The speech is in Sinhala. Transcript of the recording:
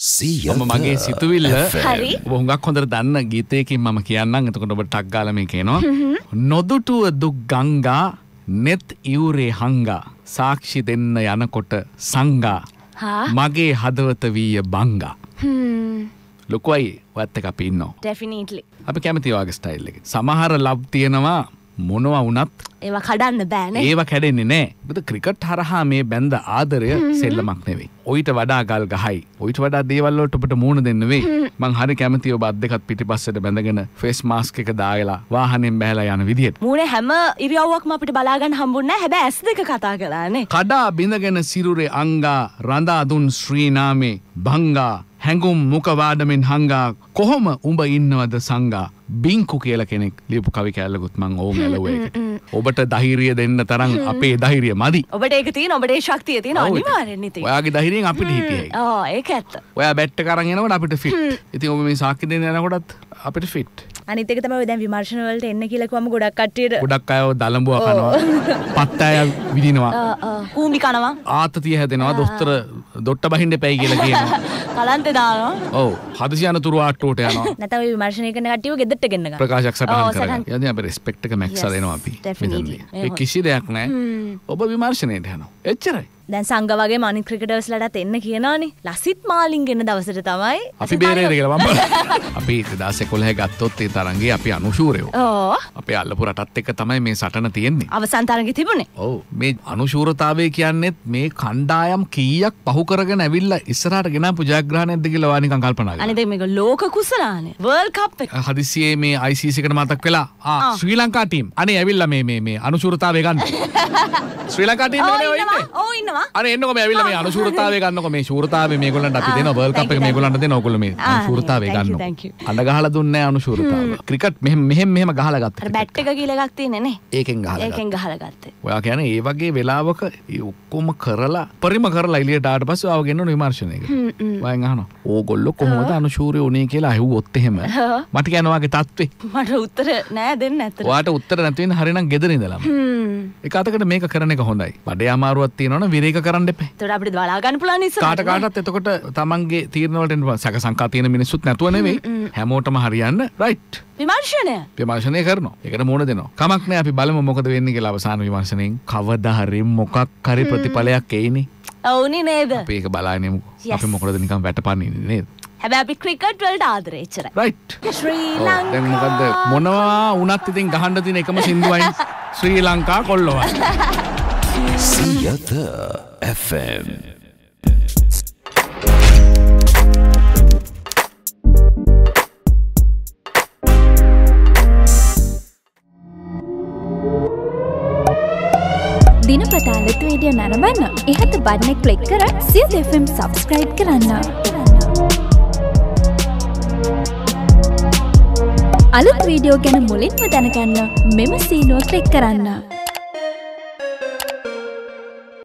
මම මගේ සිතුවිල්ල හරි. හොඟක් හොඳට දන්න ගීතයකින් මම කියන්නම්. එතකොට ඔබ ටක්ගාලම කියනවා නොදුටුව දුක් ගංගා නෙත් ඉවුරේ හංගා. සාක්ෂි දෙන්න යනකොට සංගා. මගේ හදවත වීය බංගා. ලොකුවයි වත්ත අපි ඉන්නවා. ඩෙෆිනීටලි අපි කැමතිවාගේ ස්ටයිල් එක සමහර ලබ් තියෙනවා මොනවා වනත් ඒවා කඩන්න බෑනේ. ඒව කැඩෙන්නේ නෑ. බද ක්‍රිකට් හරහා මේ බැන්ද ආදරය සෙල්ලමක් නෙවෙයි. ඔයිට වඩා ගල් ගහයි. ඔයිට වඩා දේවල්ලොට ඔබට මූුණ දෙන්නවේ මං හරි කැමතිව බද්ධකත් පිටි පස්සට බැඳගෙන ෆෙස් මාස්ක එක දායලා වාහනෙන් බැහලා යන විදියට මූුණ හැම ඉරියව්වක්ම අපිට බලාගන්න හම්බුන්න හැබ ඇස් දෙක කතා කලානේ කඩා බිඳගෙන සිරුරේ අංගා රඳාදුන් ශ්‍රීනාමේ බංගා හැඟුම් මුකවාඩමෙන් හංගා කොහොම උඹ ඉන්නවද සංගා බිංකු කියල කෙනෙක් ලිපු කවි කැල්ලකුත් මං ඕ ඇලුවකට ඔබට දහිරිය දෙන්න තරම් අපේ දහිරිය මදි. ඔබට ඒක තිය ඔබට ඒ ශක්තිය තින ඔයාගේ දහිරියෙන් අපිට හිටියයි. ඕ ඒක ඇත්ත. ඔයා බැට්ට කරගෙනකට අපිට ෆිට් ඉති ඔබ මේ සාක්කි දෙන්න යනකොටත් අපිට ෆිට් අනිතක තම දැන් විමර්ශනවලට එන්න කියලකවම ගොඩක් කට්ටියට ගොඩක් අයව දළඹුව කනවා. පත් අය විදිනවා කූමි කනවා. ආතතිය හැදෙනවා. දොස්තර දොට්ට බහින්ට පැයි කියලා කියනවා. කලන්තෙ දානවා. ඔව. හදසි අනතුරු ආට්ටෝට යනවා. නැතව විමර්ශනය කන කටියව ගෙදට ගෙන්න්න ප්‍රකාශක් ඔව්, සටහන් සටහන්. කර යද අප රෙස්පෙක්්ක මැක්ස Yes, දෙනවා අපි. ඒ කිසි දෙයක් නෑ. ඔබ විමර්ශනයට යනවා. එච්චරයි දැන් සංගවගේ මනි ක්‍රිකටර්ස්ලට එන්න කියනවානේ. ලසිත් මාලින්ගෙන දවසට තමයි අපි බේරේද කියලා මම අපි දස කොළහැ ගත්තොත් ඒ තරන්ගේ අපි අනුශූරයෝ. ඕ. අපේ අල්ලපු රටත් එක තමයි මේ සටන තියෙන්නේ. අවසන්තරග තිබුණේ. ඔව. මේ අනුශූරතාවය කියන්නෙත් මේ කණ්ඩායම් කීයක් පහු කරගෙන ඇවිල්ල ඉස්සරට ගෙන පුජාග්‍රහණයද කියලා වානික කල්පනා අනිද මේක ලෝක කුසලානේ. වර්ල් කප් හදිසියේ මේ අයිසිකට මතක් වෙලා ශ්‍රී ලංකා ටීම් අනේ ඇවිල්ල මේ මේ අනුශූරතාවය ගන්න. ශ්‍රී ලංකාටීම් ඕ ඉන්නවා ඉන්නවා අර එන්නක ඇවිල්ල මේ අනුශූරතාවය ගන්නක. මේ ශූරතාව මේ ගොලන්ට අපි දෙන බල් කප් එක මේ ගොලන්ට දෙන ඔයගොල්ලෝ මේ ආ, ශූරතාවය thank you, ගන්න thank you. අඬ ගහලා දුන්නේ අනුශූරතාව. ක්‍රිකට් මෙහෙම මෙහෙම මෙහෙම ගහලා අර ගත්තා බැට් එක කියලා එකක් තියෙන්නේ නේ. ඒකෙන් ගහලා. ඒකෙන් ගහලා ගත්තේ. ඔයා කියන ඒ වගේ වෙලාවක ඔක්කොම කරලා පරිම කරලා එලියට ආට පස්සේ ආව ගෙන්නන විමර්ශනයක. වයන් අහනවා ඕගොල්ලෝ කොහොමද අනුශූරය උනේ කියලා ඇහුවොත් එහෙම? මට කියනවාගේ තත්ත්වේ මට උත්තර නෑ දෙන්න ඇතර ඔයාට උත්තර නැති වෙන හරිනම් ගෙදර ඉඳලම. ඒක අතකට මේක කරන එක හොඳයි. බඩේ අමාරුවක් තියෙනවනම් විරේක කරන්න එපා. තොට අපිට බලාගන්න පුලන් කාට කාටත් එතකොට තමන්ගේ තීරණවලට. සැක සංකා තියෙන මිනිස්සුත් නැතුව නෙවෙයි. හැමෝටම හරියන්න රයිට් විමර්ශනය. විමර්ශනය කරනවා. ඒකට මුණ දෙනවා. කමක් නෑ අපි බලමු මොකද වෙන්නේ කියලා අවසාන විමර්ශනයෙන්. කවදා හරි මොකක් හරි ප්‍රතිඵලයක් එයිනේ. ඔවුනි නේද? අපි ඒක Yes. අපි මොකද නිකන් වැටපන්නේ නේද? හැබැ අපි ක්‍රිකට් වලට මොකද මොනවා වුණත් ඉතින් ගහන්න තියෙන එකම සින්දුවයි ශ්‍රී ලංකා කොල්ලොවයි සියත FM දිනපතාලෙත් වීඩියෝ නරඹන්න එහත බන්න කලික් කර සිය දෙෆම් සබස්ක්‍රයිබ් කරන්න. අලුත් වීඩියෝ ගැන මුලින්ම දැනගන්න මෙම සීනුව කලික් කරන්න.